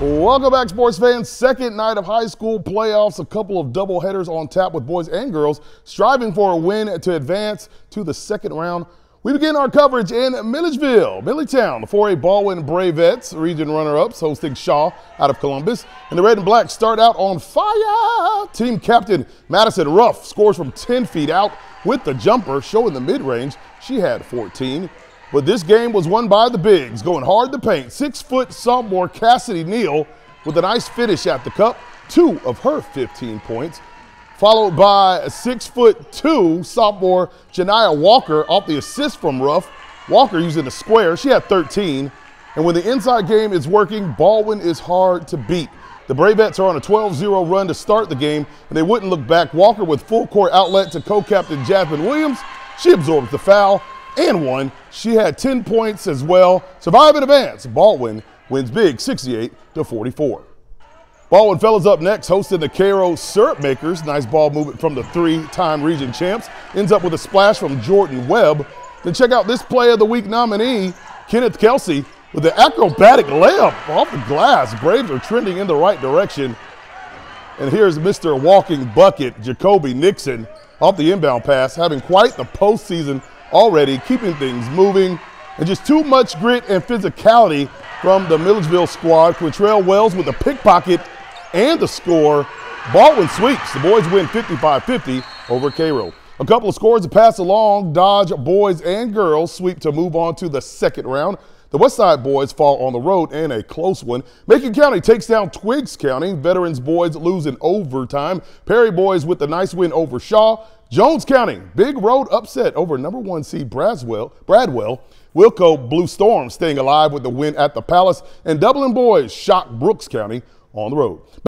Welcome back, sports fans. Second night of high school playoffs. A couple of double headers on tap with boys and girls striving for a win to advance to the second round. We begin our coverage in Milledgeville, Millitown. The 4A Baldwin Bravettes, region runner-ups, hosting Shaw out of Columbus. And the red and black start out on fire. Team captain Madison Ruff scores from 10 feet out with the jumper, showing the mid-range. She had 14. But this game was won by the Bigs, going hard to paint. Six foot sophomore Cassidy Neal with a nice finish at the cup, two of her 15 points. Followed by a six foot two sophomore Janiyah Walker off the assist from Ruff. Walker using the square, she had 13. And when the inside game is working, Baldwin is hard to beat. The Bravettes are on a 12-0 run to start the game, and they wouldn't look back. Walker with full court outlet to co-captain Jasmine Williams. She absorbs the foul and one. She had 10 points as well. Survive and advance. Baldwin wins big 68 to 44. Baldwin fellas up next, hosting the Cairo Syrup Makers. Nice ball movement from the three-time region champs. Ends up with a splash from Jordan Webb. Then check out this play of the week nominee, Kenneth Kelsey, with the acrobatic layup off the glass. Braves are trending in the right direction. And here's Mr. Walking Bucket, Jacoby Nixon, off the inbound pass, having quite the postseason already, keeping things moving, and just too much grit and physicality from the Milledgeville squad. Quintrell Wells with a pickpocket and the score. Baldwin sweeps. The boys win 55-50 over Cairo. A couple of scores to pass along. Dodge boys and girls sweep to move on to the second round. The Westside boys fall on the road in a close one. Macon County takes down Twiggs County. Veterans boys lose in overtime. Perry boys with a nice win over Shaw. Jones County, big road upset over number one seed Bradwell. Bradwell. Wilco Blue Storm staying alive with the win at the Palace. And Dublin boys shock Brooks County on the road.